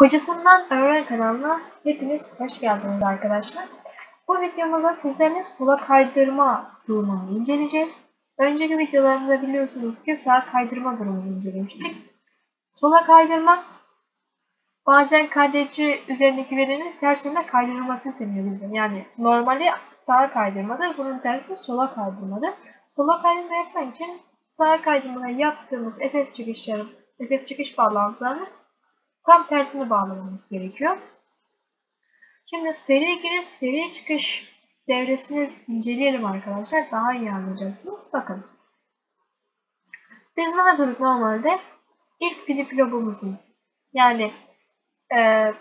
Kocasından Öğren kanalına hepiniz hoş geldiniz arkadaşlar. Bu videomuzda sizlerle sola kaydırma durumunu inceleyeceğiz. Önceki videolarımızda biliyorsunuz ki sağ kaydırma durumunu incelemiştik. Sola kaydırma bazen kaydedici üzerindeki verinin ters yönde kaydırılması isteniyor bizden. Yani normali sağa kaydırmadır. Bunun tersi sola kaydırmadır. Sola kaydırma yapmak için sağa kaydırmada yaptığımız efekt çıkışları, efekt çıkış bağlantılarını tam tersini bağlamamız gerekiyor. Şimdi seri giriş, seri çıkış devresini inceleyelim arkadaşlar. Daha iyi anlayacaksınız. Bakın. Biz ne yapıyoruz normalde? İlk flip yani e,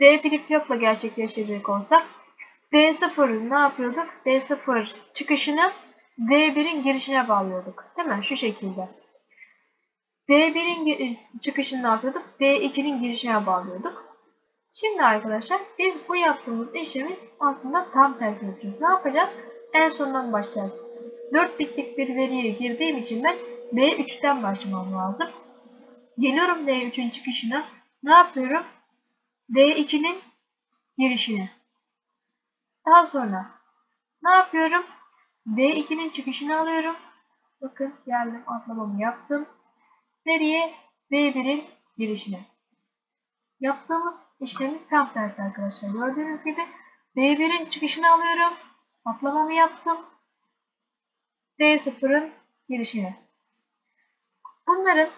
D flip flop'la gerçekleştirecek olsak D0'ın ne yapıyorduk? D0 çıkışını D1'in girişine bağlıyorduk. Değil mi? Şu şekilde. D1'in çıkışını ne yapıyorduk? D2'nin girişine bağlıyorduk. Şimdi arkadaşlar biz bu yaptığımız işlemi aslında tam tersini yapacağız. Ne yapacağız? En sondan başlayacağız. 4 bitlik bir veriye girdiğim için ben D3'ten başlamam lazım. Geliyorum D3'ün çıkışına. Ne yapıyorum? D2'nin girişine. Daha sonra ne yapıyorum? D2'nin çıkışını alıyorum. Bakın geldim atlamamı yaptım. Nereye? D1'in girişine. Yaptığımız işlemi tam tersi arkadaşlar. Gördüğünüz gibi D1'in çıkışını alıyorum. Atlamamı yaptım. D0'ın girişine. Bunların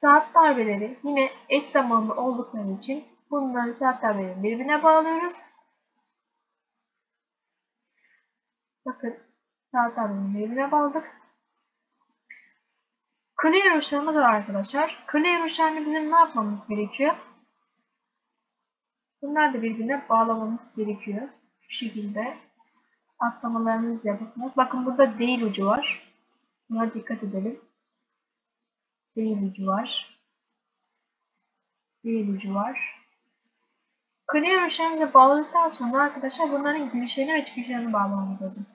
saat darbeleri yine eş zamanlı oldukları için bunların saat darbelerini birbirine bağlıyoruz. Bakın saat darbelerini birbirine bağladık. Clear uçlarımız var arkadaşlar. Clear uçlarını bizim ne yapmamız gerekiyor? Bunlar da birbirine bağlamamız gerekiyor. Şu şekilde atlamalarınızı yapıyorsunuz. Bakın burada değil ucu var. Buna dikkat edelim. Değil ucu var. Değil ucu var. Clear uçlarımızı bağladıktan sonra arkadaşlar bunların girişlerini ve çıkışlarını bağlamamız lazım.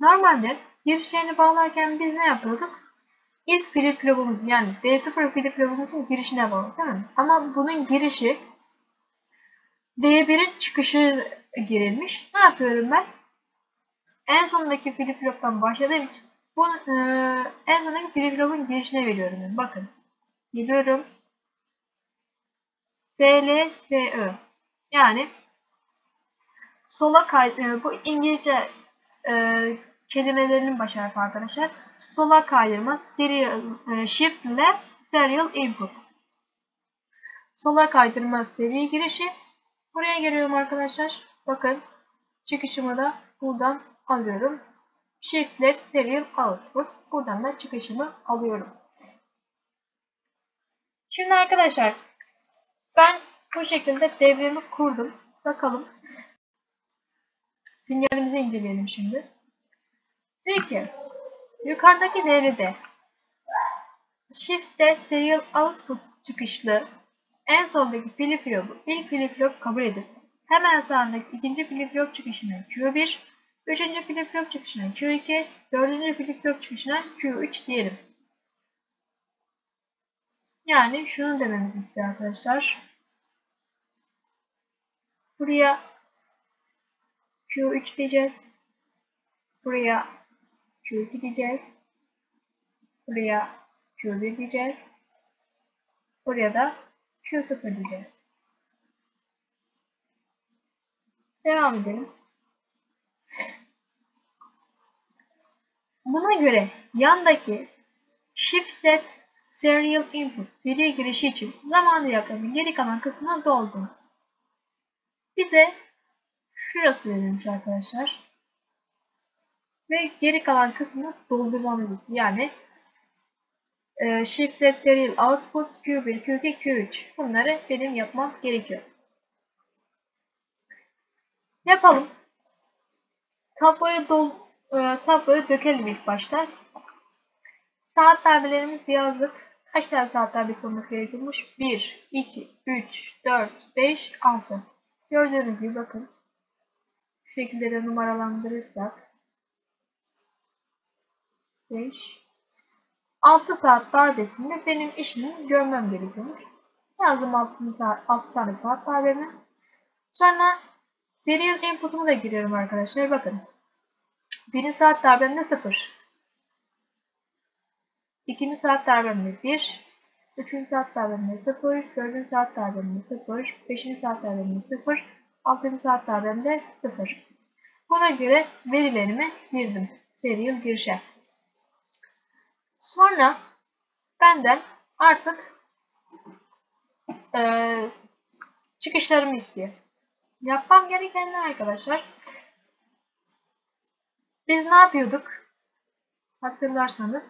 Normalde girişlerini bağlarken biz ne yapıyorduk? İlk flip flop'umuz yani D0 flip flop'umuzun girişine bağlı değil mi? Ama bunun girişi D1'in çıkışı girilmiş. Ne yapıyorum ben? En sondaki flip flop'tan başladığım için bu e, en sondaki flip flop'un girişine veriyorum. Yani. Bakın. Geliyorum. SL, SÖ. Yani sola kay e, bu İngilizce e, kelimelerinin baş harfi arkadaşlar. Sola kaydırma serial, e, shift left serial input. Sola kaydırma seri girişi. Buraya geliyorum arkadaşlar. Bakın çıkışımı da buradan alıyorum. Shift left serial output. Buradan da çıkışımı alıyorum. Şimdi arkadaşlar ben bu şekilde devremi kurdum. Bakalım. Sinyalimizi inceleyelim şimdi. Diyor ki yukarıdaki devrede Shift'te Serial Output çıkışlı en soldaki flip flop'u ilk flip flop kabul edip hemen sağındaki ikinci flip flop çıkışına Q1, üçüncü flip flop çıkışına Q2, dördüncü flip flop çıkışına Q3 diyelim. Yani şunu dememizi istiyor arkadaşlar. Buraya Q3 diyeceğiz. Buraya Q2 diyeceğiz. Buraya Q1 diyeceğiz. Buraya da Q0 diyeceğiz. Devam edelim. Buna göre yandaki Shift Set Serial Input seri girişi için zamanı yakın geri kalan kısmına doldu. Bize şurası verilmiş arkadaşlar. Ve geri kalan kısmını doldurmamız Yani e, Shift Left Serial Output Q1, Q2, Q3 bunları benim yapmam gerekiyor. Yapalım. Tabloyu dol e, tabloyu dökelim ilk başta. Saat darbelerimizi yazdık. Kaç tane saat darbesi olması gerekiyormuş? 1, 2, 3, 4, 5, 6. Gördüğünüz gibi bakın. Şu şekilde de numaralandırırsak 5 6 saat darbesinde benim işimi görmem gerekiyormuş. Yazdım 6 saat, 6 tane saat darbemi. Sonra serial input'umu da giriyorum arkadaşlar. Bakın. Birinci saat darbemde 0. İkinci saat darbemde 1. Üçüncü saat darbemde 0. Dördüncü saat darbemde 0. Beşinci saat darbemde 0. Altıncı saat darbemde 0. Buna göre verilerimi girdim. Serial girişe. Sonra benden artık e, çıkışlarımı istiyor. Yapmam gereken ne arkadaşlar? Biz ne yapıyorduk? Hatırlarsanız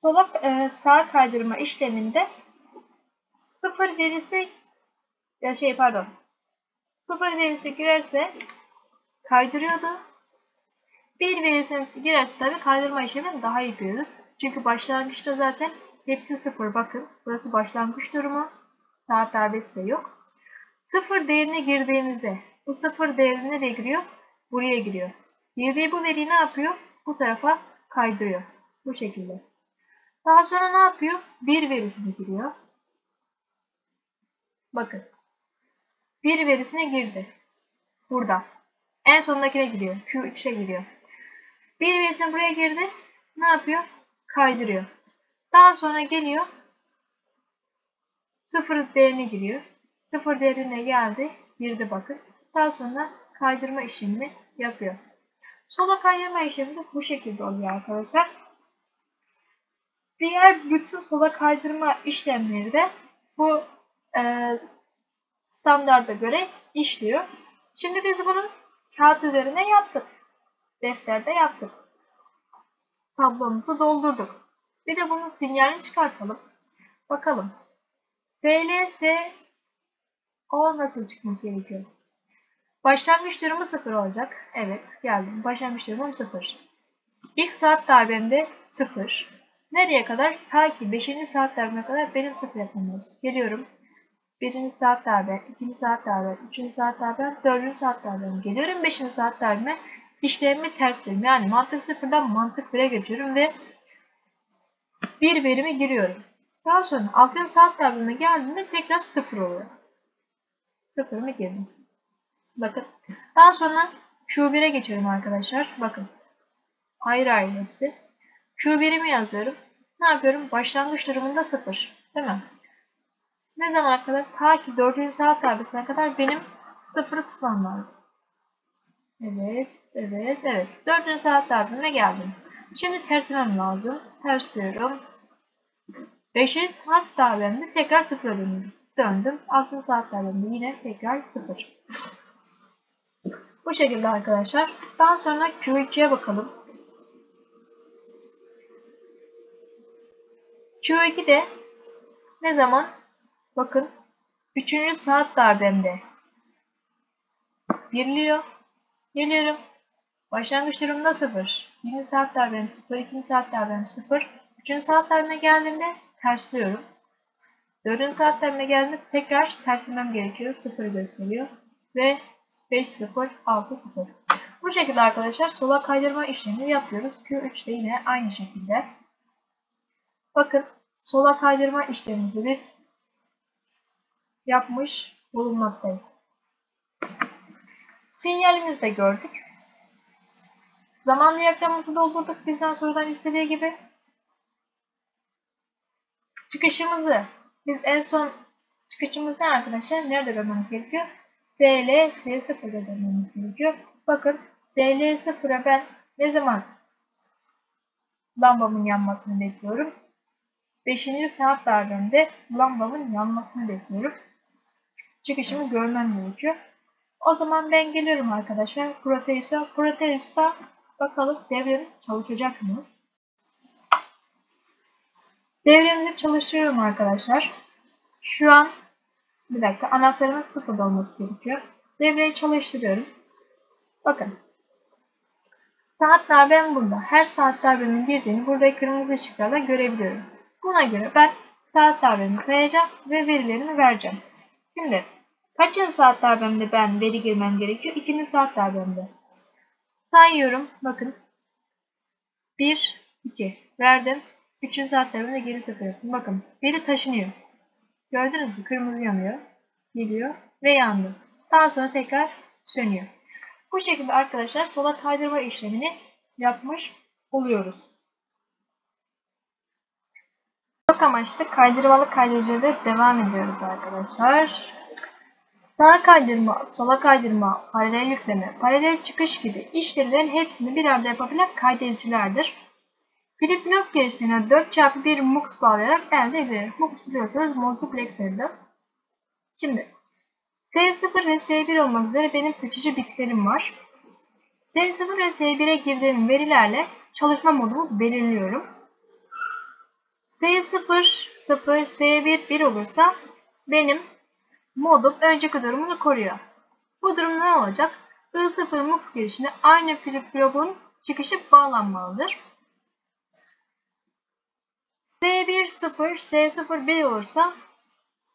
sola e, sağ kaydırma işleminde sıfır verisi ya şey pardon sıfır verisi girerse kaydırıyordu. Bir verisini girerse tabi kaydırma işlemi daha iyi yapıyordu. Çünkü başlangıçta zaten hepsi sıfır. Bakın burası başlangıç durumu. Saat darbesi de yok. Sıfır değerine girdiğimizde bu sıfır değeri nereye giriyor? Buraya giriyor. Girdiği bu veriyi ne yapıyor? Bu tarafa kaydırıyor. Bu şekilde. Daha sonra ne yapıyor? Bir verisine giriyor. Bakın. Bir verisine girdi. Burada. En sondakine giriyor. Q3'e giriyor. Bir verisine buraya girdi. Ne yapıyor? Kaydırıyor. Daha sonra geliyor. Sıfır değerine giriyor. Sıfır değerine geldi. Girdi bakın. Daha sonra kaydırma işlemini yapıyor. Sola kaydırma işlemi de bu şekilde oluyor arkadaşlar. Diğer bütün sola kaydırma işlemleri de bu e, standarda göre işliyor. Şimdi biz bunu kağıt üzerine yaptık. Defterde yaptık. Tablomuzu doldurduk. Bir de bunun sinyalini çıkartalım. Bakalım. DLS o nasıl çıkması gerekiyor? Başlangıç durumu 0 olacak. Evet geldim. Başlangıç durumum 0. İlk saat darbemde 0. Nereye kadar? Ta ki 5. saat darbeme kadar benim 0 yapmam lazım. Geliyorum. 1. saat darbe, 2. saat darbe, 3. saat darbe, 4. saat darbe. Geliyorum 5. saat darbeme. İşlemimi ters diyorum. Yani mantık 0'dan mantık 1'e geçiyorum ve bir verimi giriyorum. Daha sonra 6. saat darbeme geldiğinde tekrar 0 oluyor. 0'ımı girdim. Bakın. Daha sonra Q1'e geçiyorum arkadaşlar. Bakın. Ayrı ayrı hepsi. Q1'imi yazıyorum. Ne yapıyorum? Başlangıç durumunda 0. Değil mi? Ne zaman kadar? Ta ki 4. saat darbesine kadar benim 0'ı tutmam lazım. Evet, evet, evet. 4. saat darbesine geldim. Şimdi terslemem lazım. Tersliyorum. 5. saat darbemde tekrar 0'a döndüm. Döndüm. 6. saat darbemde yine tekrar 0. Bu şekilde arkadaşlar. Daha sonra Q2'ye bakalım. Q2 de ne zaman? Bakın 3. saat darbemde birliyor. Geliyorum. Başlangıç durumda 0. 20 saat darbem 0. 2. saat darbem 0. 3. saat darbeme geldiğimde tersliyorum. 4. saat darbeme geldiğimde tekrar terslemem gerekiyor. 0 gösteriyor. Ve 5 0 6 0. Bu şekilde arkadaşlar sola kaydırma işlemini yapıyoruz. Q3 de yine aynı şekilde. Bakın sola kaydırma işlemimizi biz yapmış bulunmaktayız. Sinyalimizi de gördük. Zaman diyagramımızı doldurduk bizden sorudan istediği gibi. Çıkışımızı biz en son çıkışımız ne arkadaşlar? Nerede görmemiz gerekiyor? DL S0'da görmemiz gerekiyor. Bakın DL0'a ben ne zaman lambamın yanmasını bekliyorum? 5. saat darbemde lambamın yanmasını bekliyorum. Çıkışımı görmem gerekiyor. O zaman ben geliyorum arkadaşlar Proteus'a. Proteus'ta bakalım devremiz çalışacak mı? Devremizi çalıştırıyorum arkadaşlar. Şu an bir dakika anahtarımız sıfırda olması gerekiyor. Devreyi çalıştırıyorum. Bakın. Saat darbem burada. Her saat darbemin girdiğini burada kırmızı ışıklarla görebiliyorum. Buna göre ben saat darbemi sayacağım ve verilerini vereceğim. Şimdi kaçıncı saat darbemde ben veri girmem gerekiyor? İkinci saat darbemde. Sayıyorum. Bakın. 1, 2 verdim. Üçüncü saat darbemde geri sıfır yaptım. Bakın veri taşınıyor. Gördünüz mü? Kırmızı yanıyor. Gidiyor ve yandı. Daha sonra tekrar sönüyor. Bu şekilde arkadaşlar sola kaydırma işlemini yapmış oluyoruz. Çok amaçlı kaydırmalı kaydırıcıda devam ediyoruz arkadaşlar. Sağa kaydırma, sola kaydırma, paralel yükleme, paralel çıkış gibi işlevlerin hepsini bir arada yapabilen kaydedicilerdir. Flip blok girişine 4x1 mux bağlayarak elde edilir. Mux biliyorsunuz multiplexer'dır. Şimdi S0 ve S1 olmak üzere benim seçici bitlerim var. S0 ve S1'e girdiğim verilerle çalışma modumu belirliyorum. S0, 0, S1, 1 olursa benim modum önceki durumunu koruyor. Bu durum ne olacak? I0 mux girişine aynı flip flop'un çıkışı bağlanmalıdır. S1 0, S0 1 olursa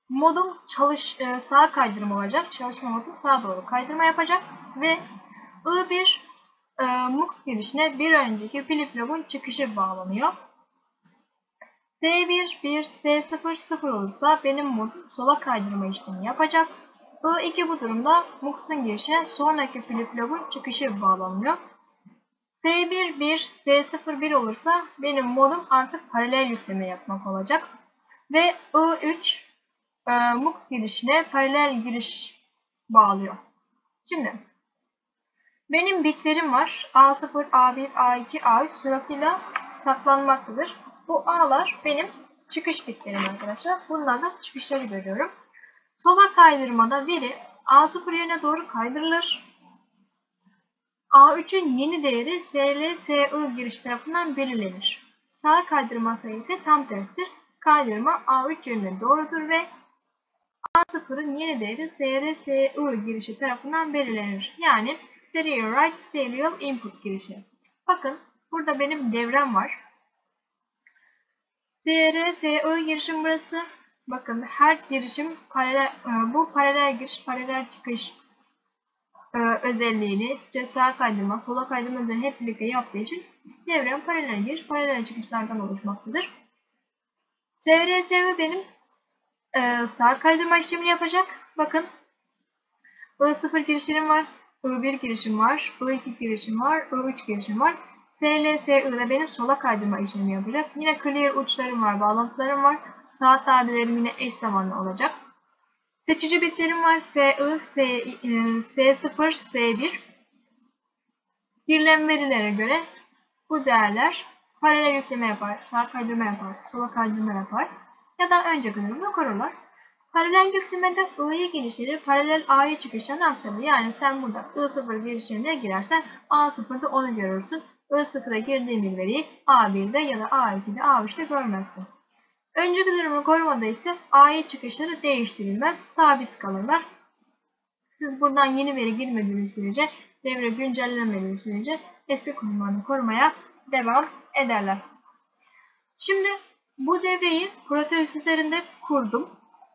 modum çalış e, sağa kaydırma olacak. Çalışma modum sağa doğru kaydırma yapacak ve I1 e, mux girişine bir önceki flip flop'un çıkışı bağlanıyor. S1 1, S0 0 olursa benim modum sola kaydırma işlemi yapacak. I2 bu durumda mux'un girişine sonraki flip flop'un çıkışı bağlanıyor. S1 1, S0 1 olursa benim modum artık paralel yükleme yapmak olacak. Ve I3 e, mux girişine paralel giriş bağlıyor. Şimdi benim bitlerim var. A0, A1, A2, A3 sırasıyla saklanmaktadır. Bu A'lar benim çıkış bitlerim arkadaşlar. Bunlardan çıkışları görüyorum. Sola kaydırmada biri A0 yerine doğru kaydırılır. A3'ün yeni değeri SL, SI giriş tarafından belirlenir. Sağ kaydırma sayısı tam tersidir. Kaydırma A3 yönüne doğrudur ve A0'ın yeni değeri SR, SI girişi tarafından belirlenir. Yani Serial Write Serial Input girişi. Bakın burada benim devrem var. SR, SI girişim burası. Bakın her girişim paralel, bu paralel giriş, paralel çıkış e, özelliğini sağa kaydırma, sola kaydırma üzerine hep birlikte yaptığı için devrem paralel giriş, paralel çıkışlardan oluşmaktadır. SRSV benim e, sağ kaydırma işlemini yapacak. Bakın I0 girişim var, I1 girişim var, I2 girişim var, I3 girişim var. SLSI'de benim sola kaydırma işlemi yapacak. Yine clear uçlarım var, bağlantılarım var. Saat tabirlerim yine eş zamanlı olacak. Seçici bitlerim var. SI, S, S0, S1. Girilen verilere göre bu değerler paralel yükleme yapar, sağ kaydırma yapar, sola kaydırma yapar ya da önce durumda korurlar. Paralel yüklemede I'yi girişleri paralel A'yı çıkışlarına aktarır. Yani sen burada I0 girişlerine girersen A0'da onu görürsün. I0'a girdiğin bir veriyi A1'de ya da A2'de A3'de görmezsin. Önceki durumu korumada ise A'yı çıkışları değiştirilmez, sabit kalırlar. Siz buradan yeni veri girmediğiniz sürece, devre güncellenmediği sürece eski konumlarını korumaya devam ederler. Şimdi bu devreyi Proteus üzerinde kurdum.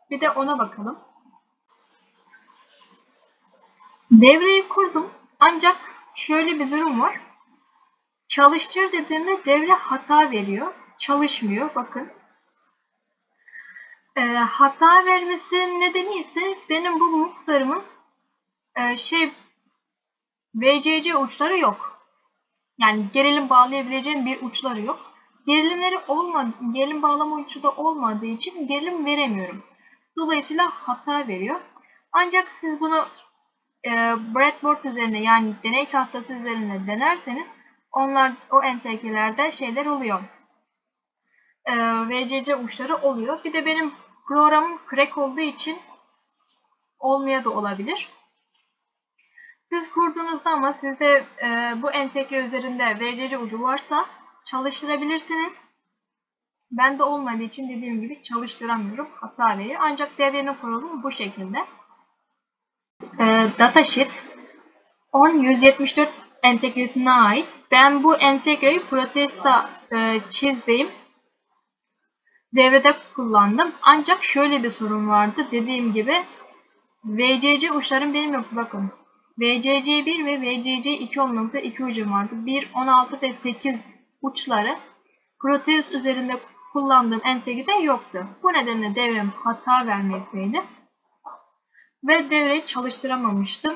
Bir de ona bakalım. Devreyi kurdum ancak şöyle bir durum var. Çalıştır dediğinde devre hata veriyor. Çalışmıyor. Bakın e, hata vermesinin nedeni ise benim bu muxlarımın e, şey VCC uçları yok. Yani gerilim bağlayabileceğim bir uçları yok. Gerilimleri olmadı, gerilim bağlama uçu da olmadığı için gerilim veremiyorum. Dolayısıyla hata veriyor. Ancak siz bunu e, breadboard üzerine yani deney tahtası üzerine denerseniz onlar o entegrelerde şeyler oluyor. E, VCC uçları oluyor. Bir de benim programım crack olduğu için olmaya da olabilir. Siz kurduğunuzda ama sizde e, bu entegre üzerinde VCC ucu varsa çalıştırabilirsiniz. Ben de olmadığı için dediğim gibi çalıştıramıyorum. Hata veriyor. Ancak devrenin kurulumu bu şekilde. E, datasheet 10.174 entegresine ait. Ben bu entegreyi Proteus'ta e, çizdim devrede kullandım. Ancak şöyle bir sorun vardı. Dediğim gibi VCC uçlarım benim yok. Bakın. VCC1 ve VCC2 olmak üzere iki ucum vardı. 1, 16 ve 8 uçları Proteus üzerinde kullandığım entegrite yoktu. Bu nedenle devrem hata vermekteydi. Ve devreyi çalıştıramamıştım.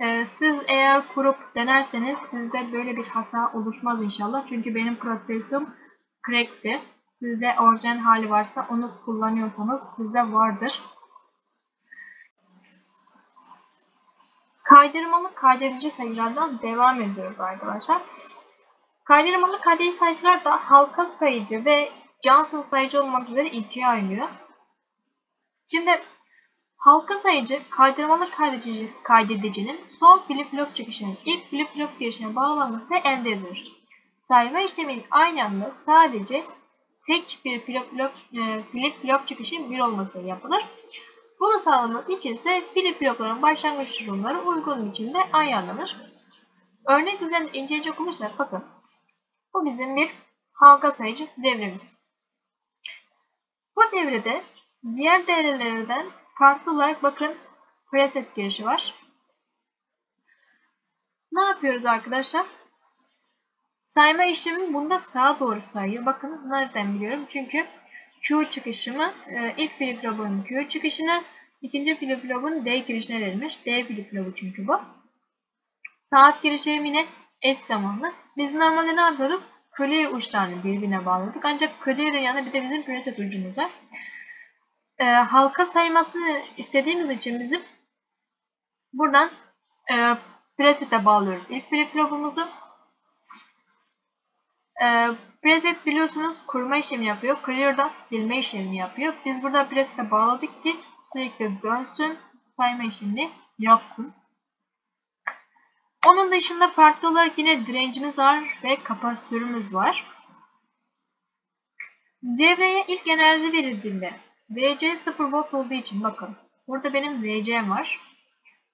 Ee, siz eğer kurup denerseniz sizde böyle bir hata oluşmaz inşallah. Çünkü benim prosesim crack'ti. Sizde orijinal hali varsa onu kullanıyorsanız sizde vardır. Kaydırmalı kaydedici sayılardan devam ediyoruz arkadaşlar. Kaydırmalı kaydedici sayıcılar da halka sayıcı ve Johnson sayıcı olmak üzere ikiye ayrılıyor. Şimdi halka sayıcı kaydırmalı kaydedici, kaydedicinin son flip flop çıkışının ilk flip flop girişine bağlanması elde edilir. Sayma işleminin aynı anda sadece tek bir flip flop, e, flip çıkışın bir olması yapılır. Bunu sağlamak için ise flip flopların başlangıç durumları uygun biçimde ayarlanır. Örnek üzerinde inceleyecek olursak bakın. Bu bizim bir halka sayıcı devremiz. Bu devrede diğer devrelerden farklı olarak bakın preset girişi var. Ne yapıyoruz arkadaşlar? Sayma işlemi bunda sağa doğru sayıyor. Bakın nereden biliyorum? Çünkü Q çıkışımı e, ilk flip Q çıkışına ikinci flip D girişine verilmiş. D flip flop'u çünkü bu. Saat girişlerim yine eş zamanlı. Biz normalde ne yapıyorduk? Clear uçlarını birbirine bağladık. Ancak Clear'ın yanında bir de bizim preset ucumuz var. E, halka saymasını istediğimiz için bizim buradan e, preset'e bağlıyoruz. İlk flip flop'umuzu e, preset biliyorsunuz kurma işlemi yapıyor. Clear'da silme işlemini yapıyor. Biz burada preset'e bağladık ki sürekli dönsün, sayma işlemini yapsın. Onun dışında farklı olarak yine direncimiz var ve kapasitörümüz var. Devreye ilk enerji verildiğinde VC 0 volt olduğu için bakın burada benim VC'm var.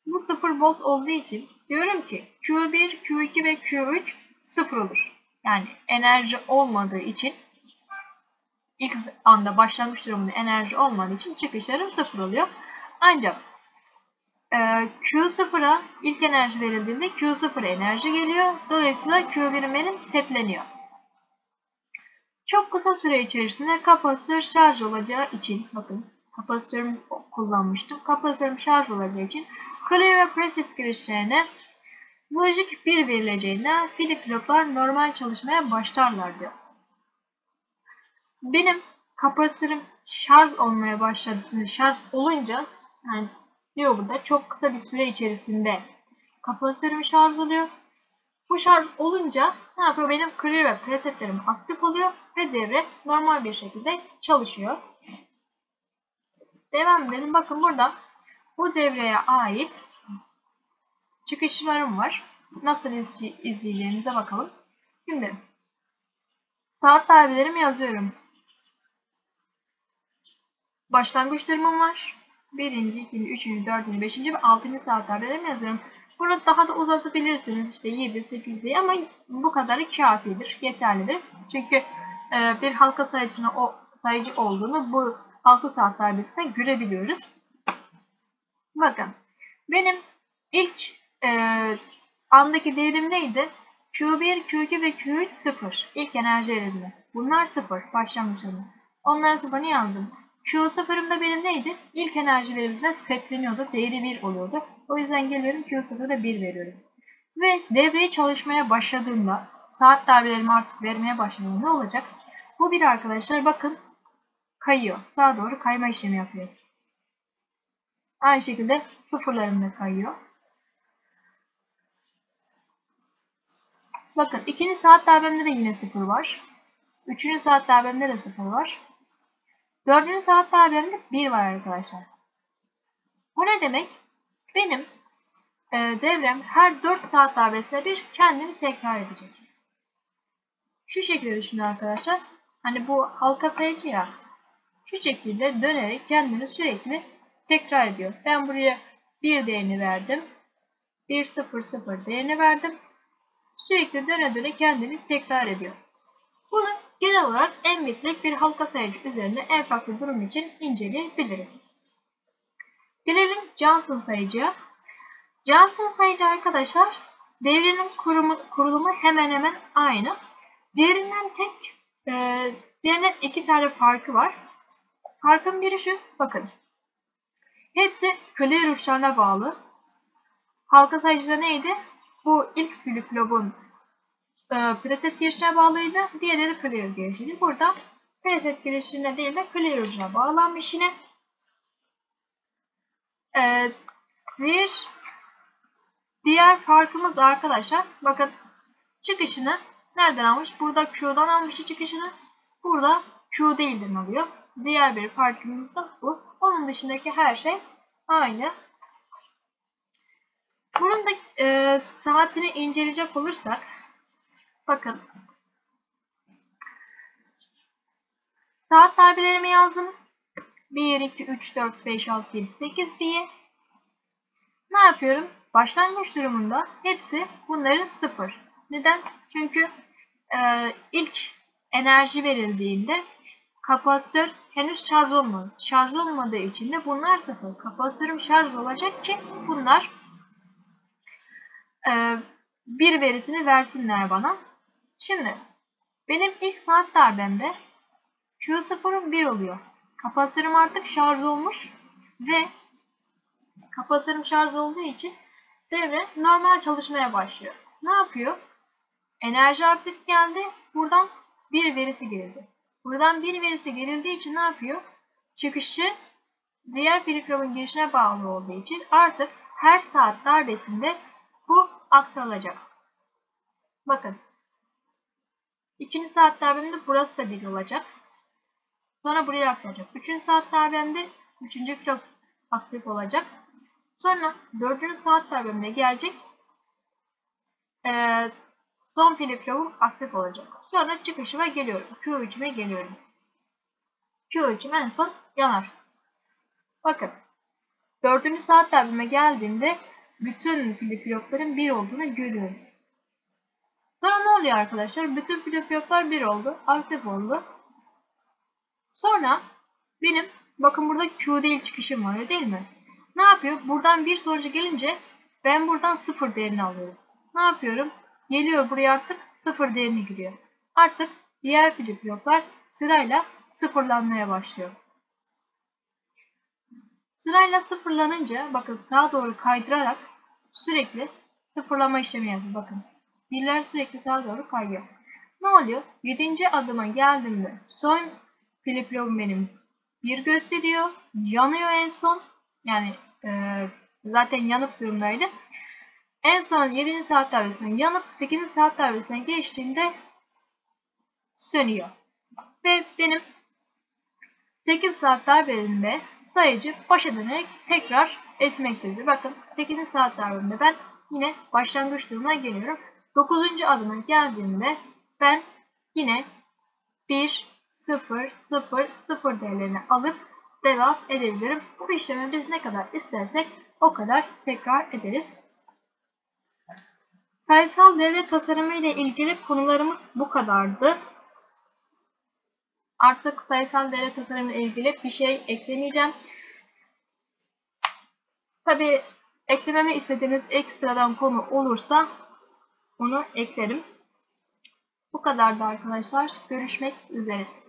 Bu 0 volt olduğu için diyorum ki Q1, Q2 ve Q3 0 olur. Yani enerji olmadığı için ilk anda başlangıç durumunda enerji olmadığı için çıkışlarım 0 oluyor. Ancak e, Q0'a ilk enerji verildiğinde Q0 enerji geliyor. Dolayısıyla Q1 benim setleniyor. Çok kısa süre içerisinde kapasitör şarj olacağı için bakın kapasitörümü kullanmıştım. Kapasitörüm şarj olacağı için Clear ve Preset girişlerine lojik 1 verileceğinden flip floplar normal çalışmaya başlarlar diyor. Benim kapasitörüm şarj olmaya başladı, şarj olunca yani diyor burada çok kısa bir süre içerisinde kapasitörüm şarj oluyor. Bu olunca ne yapıyor? Benim clear ve presetlerim aktif oluyor ve devre normal bir şekilde çalışıyor. Devam edelim. Bakın burada bu devreye ait çıkışlarım var. Nasıl izleyeceğinize bakalım. Şimdi saat tarihlerimi yazıyorum. Başlangıç durumum var. Birinci, ikinci, üçüncü, dördüncü, beşinci ve altıncı saat tarihlerimi yazıyorum. Bunu daha da uzatabilirsiniz. İşte 7, 8 diye ama bu kadarı kafidir, yeterlidir. Çünkü e, bir halka sayıcına o sayıcı olduğunu bu 6 saat darbesinde görebiliyoruz. Bakın benim ilk e, andaki değerim neydi? Q1, Q2 ve Q3 0. İlk enerji erimde. Bunlar 0 başlangıçlarında. Onlar 0'ını yazdım. Q0'ımda benim neydi? İlk enerji verimde setleniyordu. Değeri 1 oluyordu. O yüzden geliyorum Q0'da 1 veriyorum. Ve devreye çalışmaya başladığımda saat darbelerimi artık vermeye başladığımda ne olacak? Bu bir arkadaşlar bakın kayıyor. Sağa doğru kayma işlemi yapıyor. Aynı şekilde sıfırlarında kayıyor. Bakın ikinci saat darbemde de yine sıfır var. Üçüncü saat darbemde de sıfır var. Dördüncü saat darbemde bir var arkadaşlar. Bu ne demek? Benim e, devrem her 4 saat darbesinde bir kendini tekrar edecek. Şu şekilde düşünün arkadaşlar. Hani bu halka sayıcı ya. Şu şekilde dönerek kendini sürekli tekrar ediyor. Ben buraya 1 değerini verdim. 1 0 0 değerini verdim. Sürekli döne döne kendini tekrar ediyor. Bunu genel olarak en bitlik bir halka sayıcı üzerinde en farklı durum için inceleyebiliriz. Gelelim Johnson sayıcıya. Johnson sayıcı arkadaşlar devrenin kurumu, kurulumu hemen hemen aynı. Diğerinden tek e, Diğerinin iki tane farkı var. Farkın biri şu. Bakın. Hepsi clear uçlarına bağlı. Halka sayıcıda neydi? Bu ilk flip-flop'un e, preset girişine bağlıydı. Diğerleri clear girişiydi. Burada preset girişine değil de clear ucuna bağlanmış yine. E, bir diğer farkımız da arkadaşlar bakın çıkışını nereden almış? Burada Q'dan almış çıkışını. Burada Q değilden alıyor. Diğer bir farkımız da bu. Onun dışındaki her şey aynı. Bunun da e, saatini inceleyecek olursak bakın saat darbelerimi yazdım. 1, 2, 3, 4, 5, 6, 7, 8 diye. Ne yapıyorum? Başlangıç durumunda hepsi bunların sıfır. Neden? Çünkü e, ilk enerji verildiğinde kapasitör henüz şarj olmadı. Şarj olmadığı için de bunlar sıfır. Kapasitörüm şarj olacak ki bunlar e, bir verisini versinler bana. Şimdi benim ilk saat darbemde Q0'ım 1 oluyor. Kapasitörüm artık şarj olmuş ve kapasitörüm şarj olduğu için devre normal çalışmaya başlıyor. Ne yapıyor? Enerji artık geldi. Buradan bir verisi geldi. Buradan bir verisi geldiği için ne yapıyor? Çıkışı diğer flip-flop'un girişine bağlı olduğu için artık her saat darbesinde bu aktarılacak. Bakın. İkinci saat darbemde burası da bir olacak. Sonra buraya aktaracak. Üçüncü saat darbemde üçüncü flop aktif olacak. Sonra dördüncü saat darbemde gelecek. Ee, son flip-flop'um aktif olacak. Sonra çıkışıma geliyorum. Q3'üme geliyorum. Q3'üm en son yanar. Bakın. Dördüncü saat darbeme geldiğimde bütün flip-flopların 1 olduğunu görüyoruz. Sonra ne oluyor arkadaşlar? Bütün flip-floplar 1 oldu. Aktif oldu. Sonra benim bakın burada Q değil çıkışım var değil mi? Ne yapıyor? Buradan bir sonucu gelince ben buradan 0 değerini alıyorum. Ne yapıyorum? Geliyor buraya artık 0 değerini giriyor. Artık diğer flip-floplar sırayla sıfırlanmaya başlıyor. Sırayla sıfırlanınca bakın sağa doğru kaydırarak sürekli sıfırlama işlemi yapıyor. Bakın birler sürekli sağa doğru kayıyor. Ne oluyor? 7. adıma geldiğimde son flip-flop'um benim bir gösteriyor. Yanıyor en son. Yani e, zaten yanıp durumdaydı. En son 7. saat darbesinden yanıp 8. saat darbesine geçtiğinde sönüyor. Ve benim 8 saat darbesinde sayıcı başa dönerek tekrar etmektedir. Bakın 8. saat darbesinde ben yine başlangıç durumuna geliyorum. 9. adıma geldiğimde ben yine 1, 0, 0, 0 değerlerini alıp devam edebilirim. Bu işlemi biz ne kadar istersek o kadar tekrar ederiz. Sayısal devre tasarımı ile ilgili konularımız bu kadardı. Artık sayısal devre tasarımı ile ilgili bir şey eklemeyeceğim. Tabi eklememi istediğiniz ekstradan konu olursa onu eklerim. Bu kadardı arkadaşlar. Görüşmek üzere.